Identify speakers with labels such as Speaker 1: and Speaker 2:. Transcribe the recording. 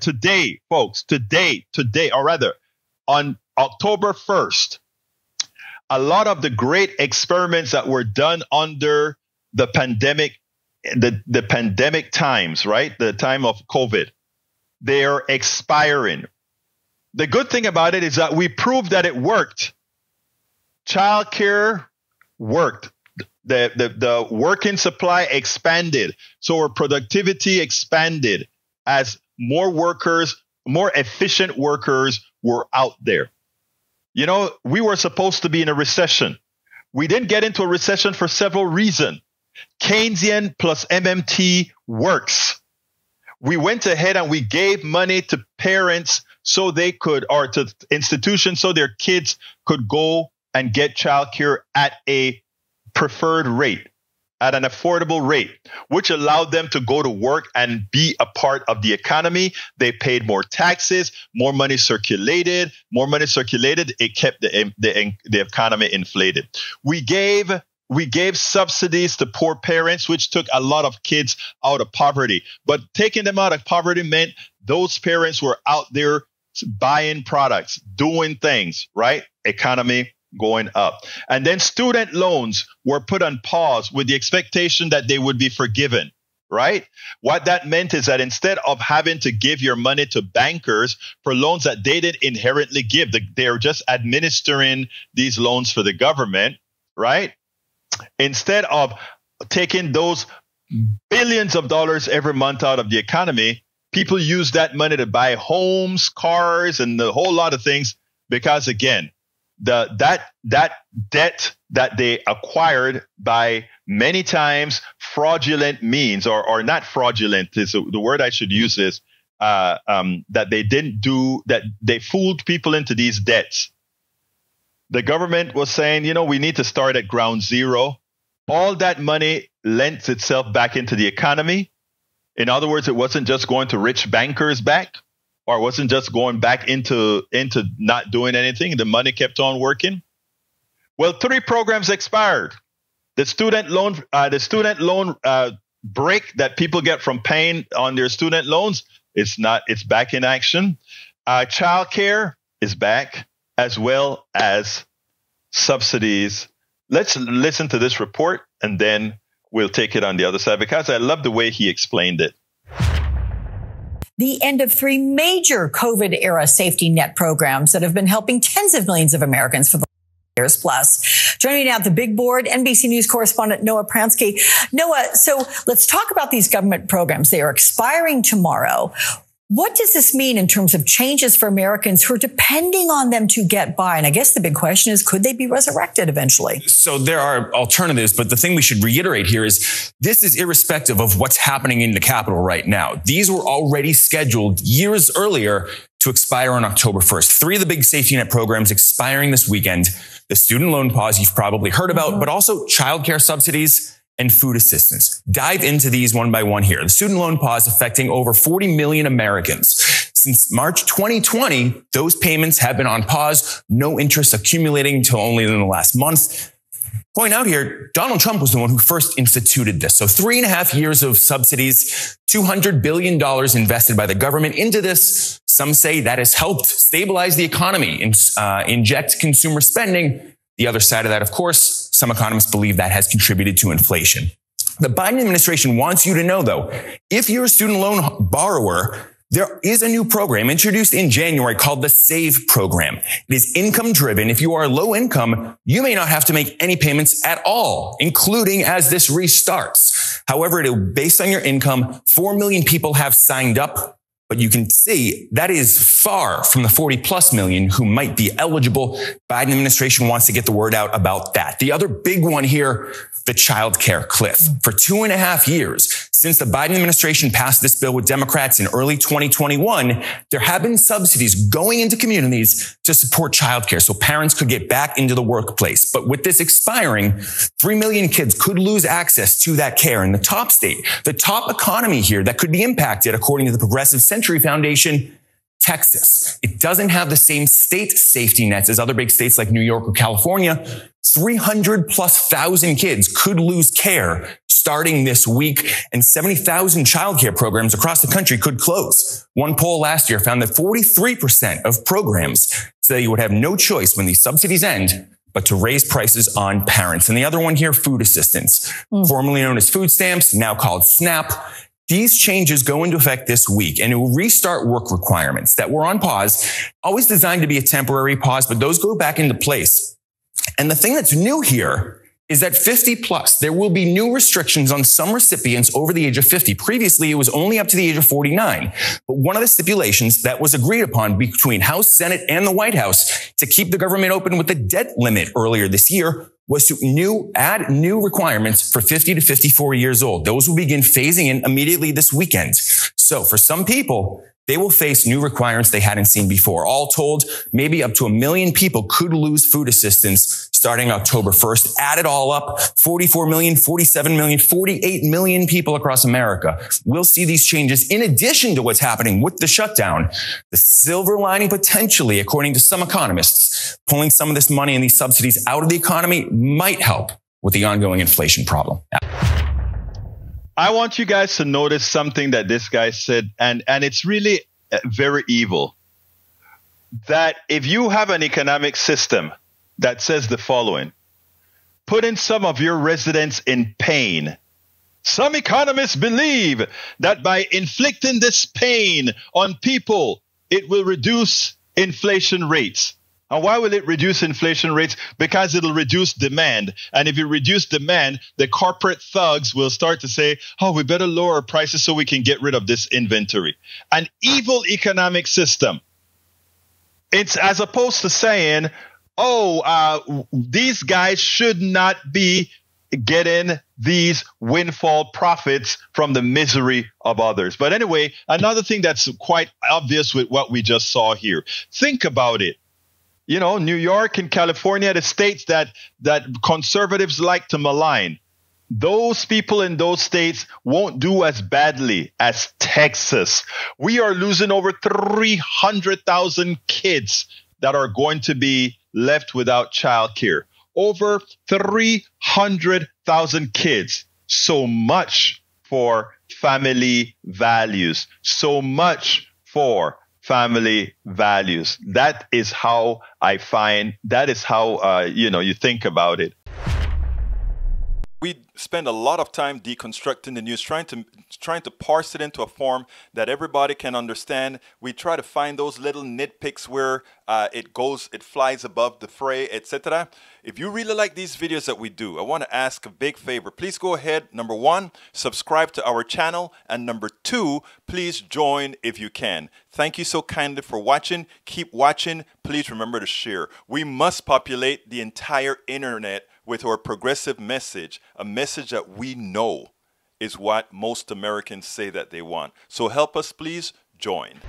Speaker 1: today, folks, today, today, or rather, on October 1st, a lot of the great experiments that were done under the pandemic, the, the pandemic times, right? The time of COVID, they're expiring. The good thing about it is that we proved that it worked. Childcare worked. The, the, the working supply expanded. So our productivity expanded as more workers, more efficient workers were out there. You know, we were supposed to be in a recession. We didn't get into a recession for several reasons. Keynesian plus MMT works. We went ahead and we gave money to parents so they could, or to institutions so their kids could go and get childcare at a preferred rate at an affordable rate, which allowed them to go to work and be a part of the economy. They paid more taxes, more money circulated, more money circulated. It kept the, the, the economy inflated. We gave we gave subsidies to poor parents, which took a lot of kids out of poverty. But taking them out of poverty meant those parents were out there buying products, doing things, right? Economy going up. And then student loans were put on pause with the expectation that they would be forgiven, right? What that meant is that instead of having to give your money to bankers for loans that they didn't inherently give, they're just administering these loans for the government, right? Instead of taking those billions of dollars every month out of the economy, people use that money to buy homes, cars, and a whole lot of things because again, the that that debt that they acquired by many times fraudulent means or or not fraudulent is the word I should use is uh, um, that they didn't do that they fooled people into these debts. The government was saying, you know, we need to start at ground zero. All that money lent itself back into the economy. In other words, it wasn't just going to rich bankers back or wasn't just going back into into not doing anything. The money kept on working. Well, three programs expired. The student loan, uh, the student loan uh, break that people get from paying on their student loans, it's not. It's back in action. Uh, Child care is back, as well as subsidies. Let's listen to this report, and then we'll take it on the other side because I love the way he explained it
Speaker 2: the end of three major COVID era safety net programs that have been helping tens of millions of Americans for the years plus. Joining me now, the big board, NBC News correspondent Noah Pransky. Noah, so let's talk about these government programs. They are expiring tomorrow. What does this mean in terms of changes for Americans who are depending on them to get by? And I guess the big question is, could they be resurrected eventually?
Speaker 3: So there are alternatives, but the thing we should reiterate here is this is irrespective of what's happening in the Capitol right now. These were already scheduled years earlier to expire on October 1st. Three of the big safety net programs expiring this weekend. The student loan pause you've probably heard about, mm-hmm. but also childcare subsidies and food assistance. Dive into these one by one here. The student loan pause affecting over 40 million Americans. Since March 2020, those payments have been on pause, no interest accumulating until only in the last month. Point out here, Donald Trump was the one who first instituted this. So three and a half years of subsidies, $200 billion invested by the government into this. Some say that has helped stabilize the economy and uh, inject consumer spending. The other side of that, of course, some economists believe that has contributed to inflation. The Biden administration wants you to know, though, if you're a student loan borrower, there is a new program introduced in January called the SAVE program. It is income driven. If you are low income, you may not have to make any payments at all, including as this restarts. However, it, based on your income, 4 million people have signed up but you can see that is far from the 40 plus million who might be eligible. Biden administration wants to get the word out about that. The other big one here, the child care cliff. For two and a half years, since the Biden administration passed this bill with Democrats in early 2021, there have been subsidies going into communities to support childcare so parents could get back into the workplace. But with this expiring, 3 million kids could lose access to that care in the top state, the top economy here that could be impacted, according to the Progressive Century Foundation, Texas. It doesn't have the same state safety nets as other big states like New York or California. 300 plus thousand kids could lose care starting this week, and 70,000 childcare programs across the country could close. One poll last year found that 43% of programs say you would have no choice when these subsidies end but to raise prices on parents. And the other one here, food assistance, mm. formerly known as food stamps, now called SNAP. These changes go into effect this week and it will restart work requirements that were on pause, always designed to be a temporary pause, but those go back into place. And the thing that's new here is that 50 plus, there will be new restrictions on some recipients over the age of 50. Previously, it was only up to the age of 49. But one of the stipulations that was agreed upon between House, Senate, and the White House to keep the government open with a debt limit earlier this year was to new, add new requirements for 50 to 54 years old. Those will begin phasing in immediately this weekend. So for some people, they will face new requirements they hadn't seen before. All told, maybe up to a million people could lose food assistance starting October 1st. Add it all up, 44 million, 47 million, 48 million people across America will see these changes in addition to what's happening with the shutdown. The silver lining potentially, according to some economists, pulling some of this money and these subsidies out of the economy might help with the ongoing inflation problem.
Speaker 1: I want you guys to notice something that this guy said, and, and it's really uh, very evil. That if you have an economic system that says the following putting some of your residents in pain. Some economists believe that by inflicting this pain on people, it will reduce inflation rates. And why will it reduce inflation rates? Because it'll reduce demand. And if you reduce demand, the corporate thugs will start to say, oh, we better lower prices so we can get rid of this inventory. An evil economic system. It's as opposed to saying, oh, uh, these guys should not be getting these windfall profits from the misery of others. But anyway, another thing that's quite obvious with what we just saw here. Think about it you know, New York and California, the states that that conservatives like to malign. Those people in those states won't do as badly as Texas. We are losing over 300,000 kids that are going to be left without childcare. Over 300,000 kids. So much for family values. So much for family values. That is how I find, that is how, uh, you know, you think about it.
Speaker 4: We spend a lot of time deconstructing the news, trying to trying to parse it into a form that everybody can understand. We try to find those little nitpicks where uh, it goes, it flies above the fray, etc. If you really like these videos that we do, I want to ask a big favor. Please go ahead. Number one, subscribe to our channel, and number two, please join if you can. Thank you so kindly for watching. Keep watching. Please remember to share. We must populate the entire internet with our progressive message, a message that we know is what most Americans say that they want. So help us, please join.